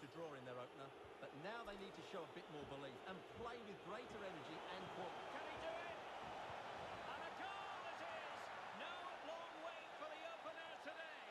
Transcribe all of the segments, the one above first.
about deserve to draw in their opener, but now they need to show a bit more belief and play with greater energy and point. Can he do it? And a goal it is! No long wait for the opener today.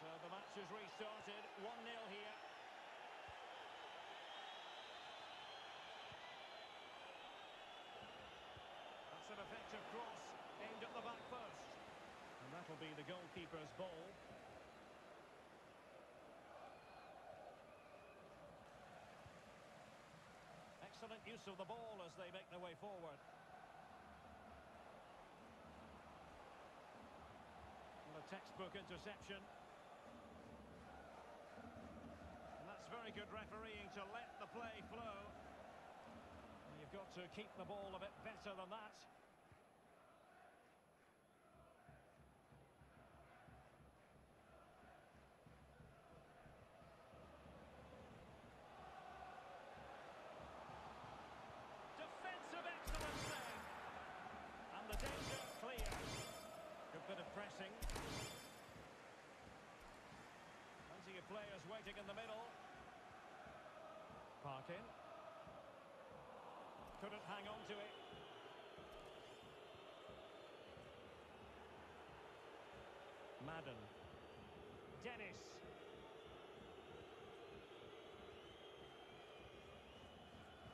So the match has restarted, 1-0 here. That's an effective cross, aimed at the back post. And that'll be the goalkeeper's ball. Excellent use of the ball as they make their way forward. And a textbook interception. And that's very good refereeing to let the play flow. You've got to keep the ball a bit better than that. Defensive excellence there. And the danger clear. Good bit of pressing. Plenty of players waiting in the middle. Parkin. Couldn't hang on to it. Madden. Dennis.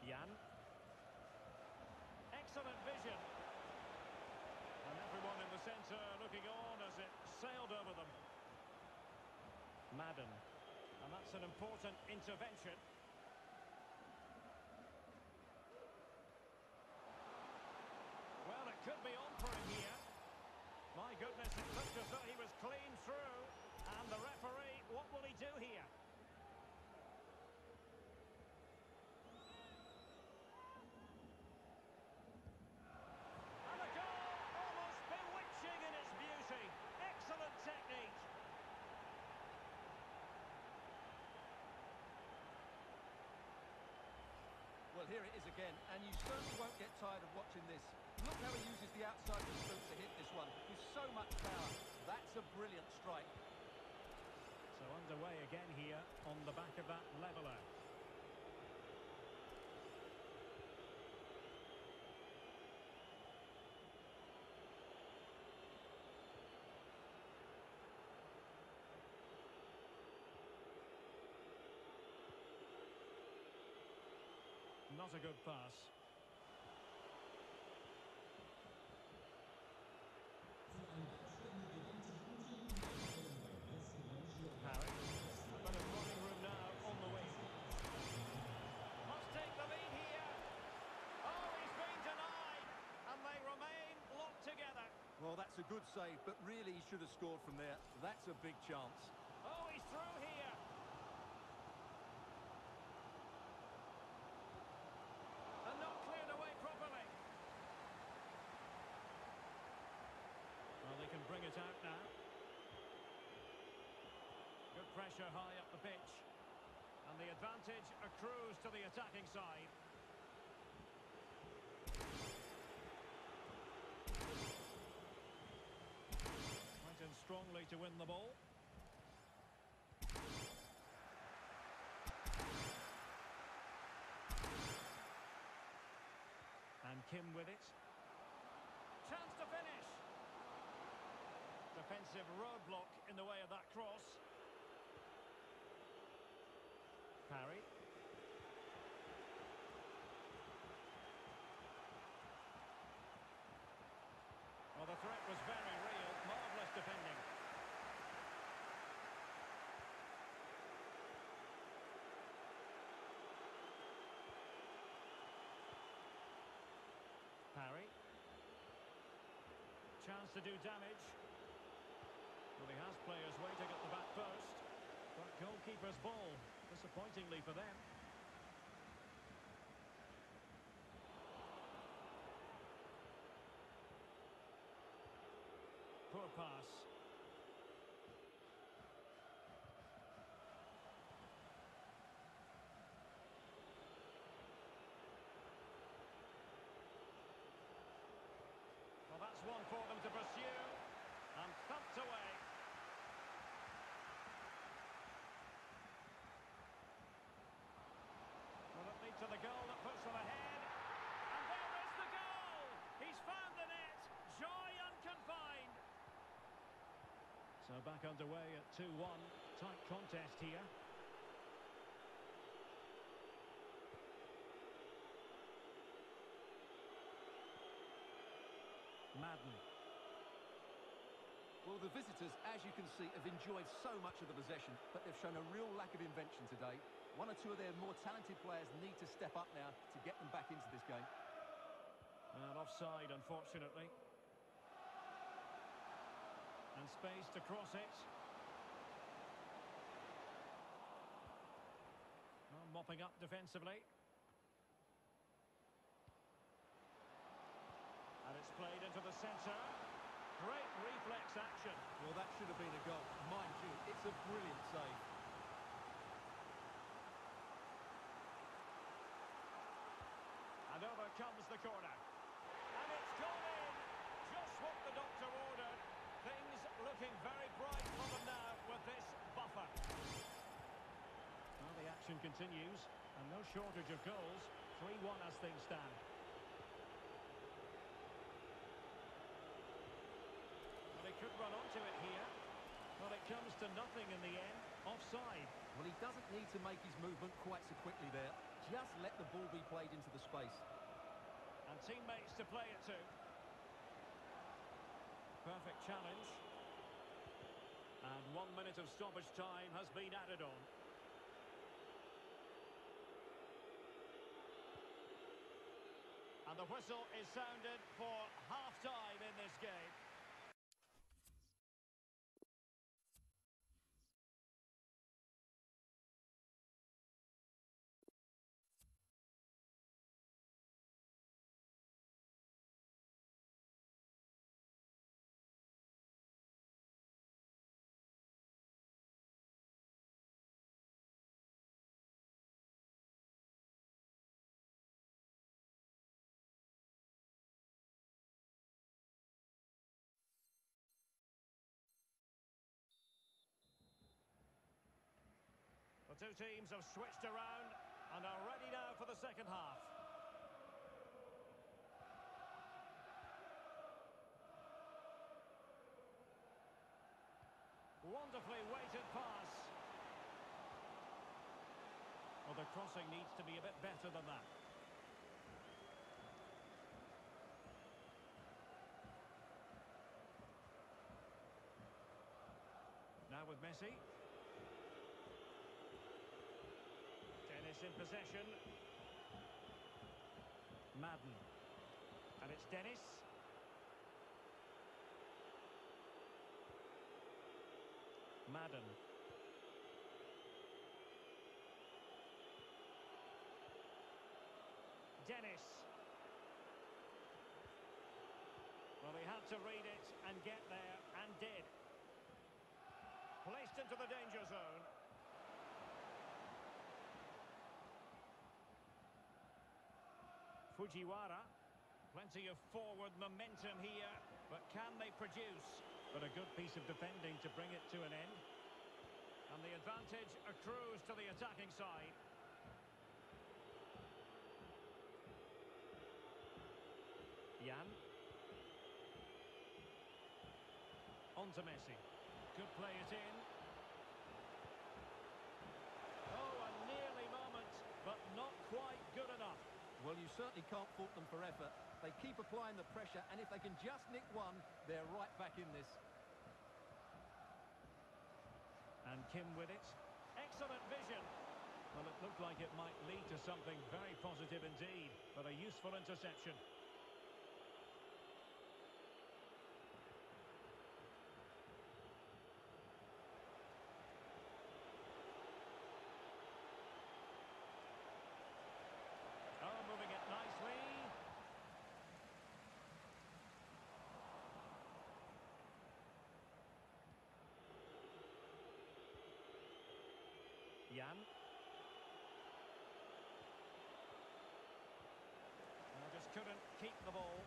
Jan. Excellent vision. And everyone in the centre looking on as it sailed over them. Madden. And that's an important intervention. Well, it could be on for him here. My goodness, it looked as though he was clean through. And the referee, what will he do here? And a goal, almost bewitching in its beauty. Excellent technique. Well, here it is again, and you certainly won't get tired of watching this. Look how he uses the outside of his boot to hit this one with so much power. That's a brilliant strike. So underway again here on the back of that leveller. Not a good pass. Harry. A running room now on the wing. Must take the lead here. Oh, he's been denied. And they remain locked together. Well, that's a good save, but really he should have scored from there. That's a big chance. Oh, he's through here. And not cleared away properly. Well, they can bring it out now. Good pressure high up the pitch. And the advantage accrues to the attacking side. Went strongly to win the ball. And Kim with it. Chance to finish. Defensive roadblock in the way of that cross. Parry. Well, the threat was very real. Marvellous defending. Parry. Chance to do damage. Well, he has players waiting at the back post. But goalkeeper's ball, disappointingly for them. Poor pass. to the goal that puts them ahead. And there is the goal! He's found the net. Joy unconfined. So back underway at 2-1. Tight contest here. Madden. Well, the visitors, as you can see, have enjoyed so much of the possession, but they've shown a real lack of invention today. One or two of their more talented players need to step up now to get them back into this game. And offside, unfortunately. And space to cross it. Well, mopping up defensively. And it's played into the centre. Great reflex action. Well, that should have been a goal. Mind you, it's a brilliant save. And over comes the corner. And it's gone in. Just what the doctor ordered. Things looking very bright for them now with this buffer. Well, the action continues. And no shortage of goals. 3-1 as things stand. Well, he could run onto it here. But it comes to nothing in the end. Offside. Well, he doesn't need to make his movement quite so quickly there. Just let the ball be played into the space. And teammates to play it to. Perfect challenge. And one minute of stoppage time has been added on. And the whistle is sounded for half-time in this game. Two teams have switched around and are ready now for the second half. Wonderfully weighted pass. Well, the crossing needs to be a bit better than that. Now with Messi. Dennis in possession. Madden. And it's Dennis. Madden. Dennis. Well, he had to read it and get there, and did. Placed into the danger zone. Fujiwara. Plenty of forward momentum here, but can they produce? But a good piece of defending to bring it to an end. And the advantage accrues to the attacking side. Jan. On to Messi. Could play it in. Oh, a nearly moment, but not quite good enough. Well, you certainly can't fault them for effort. They keep applying the pressure, and if they can just nick one, they're right back in this. And Kim with it. Excellent vision. Well, it looked like it might lead to something very positive indeed, but a useful interception. Oh, moving it nicely. Jan. Well, just couldn't keep the ball.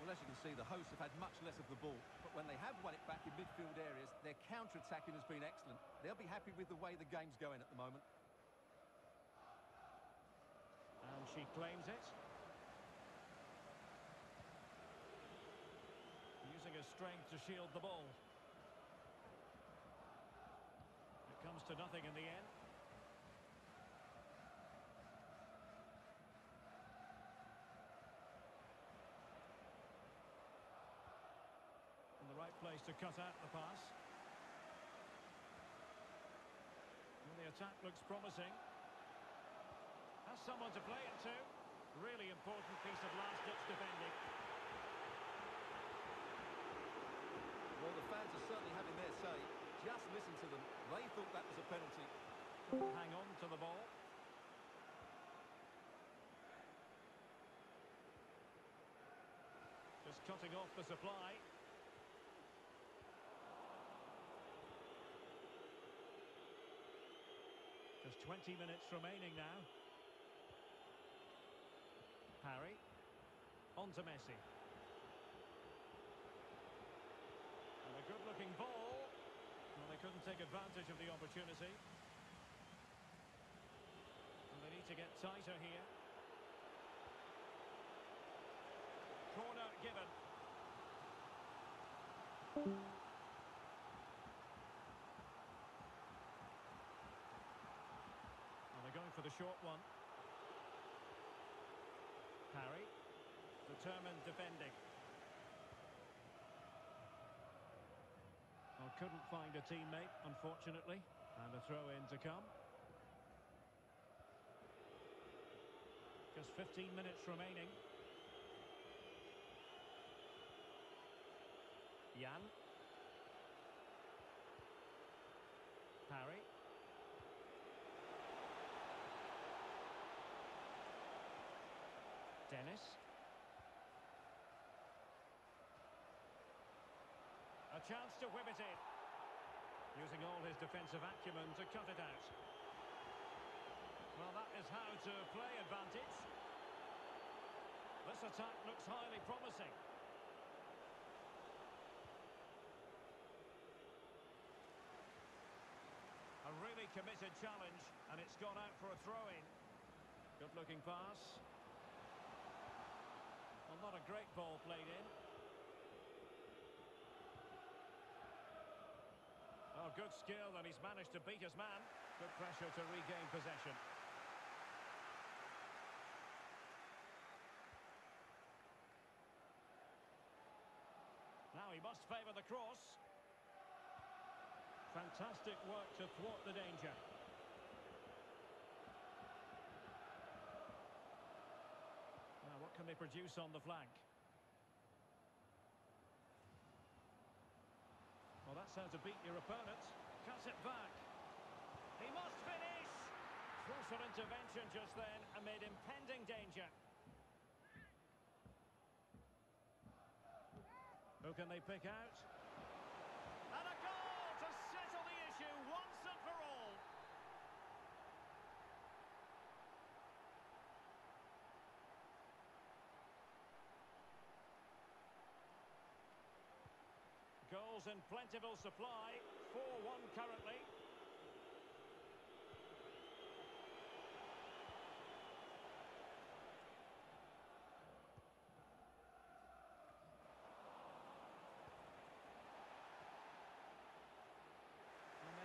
Well, as you can see, the hosts have had much less of the ball, but when they have won it back in midfield areas, their counter-attacking has been excellent. They'll be happy with the way the game's going at the moment. And she claims it. Using her strength to shield the ball. It comes to nothing in the end. In the right place to cut out the pass. Well, the attack looks promising. Has someone to play it to. Really important piece of last-ditch defending. Well, the fans are certainly having their say. Just listen to them. They thought that was a penalty. Hang on to the ball. Just cutting off the supply. Just 20 minutes remaining now. Harry. On to Messi. And a good-looking ball. Well, they couldn't take advantage of the opportunity. And they need to get tighter here. Corner given. For the short one. Harry. Determined defending. Well, couldn't find a teammate, unfortunately. And a throw-in to come. Just 15 minutes remaining. Jan. Harry. Dennis. A chance to whip it in. Using all his defensive acumen to cut it out. Well, that is how to play advantage. This attack looks highly promising. A really committed challenge, and it's gone out for a throw-in. Good-looking pass. Well, not a great ball played in. Oh, good skill, and he's managed to beat his man. Good pressure to regain possession. Now he must favour the cross. Fantastic work to thwart the danger. Now, what can they produce on the flank? That's how to beat your opponent. Cuts it back. He must finish! Crucial intervention just then amid impending danger. Who can they pick out? And a goal to settle the issue once and for all. Goals in plentiful supply. 4-1 currently.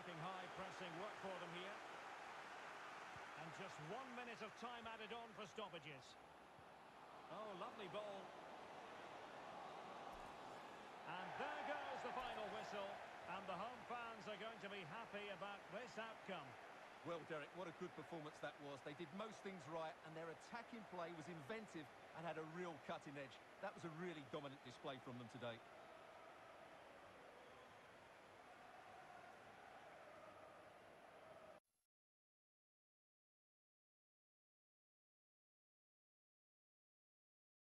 Making high pressing work for them here. And just one minute of time added on for stoppages. Oh, lovely ball. And there goes the final whistle. And the home fans are going to be happy about this outcome. Well, Derek, what a good performance that was. They did most things right, and their attacking play was inventive and had a real cutting edge. That was a really dominant display from them today.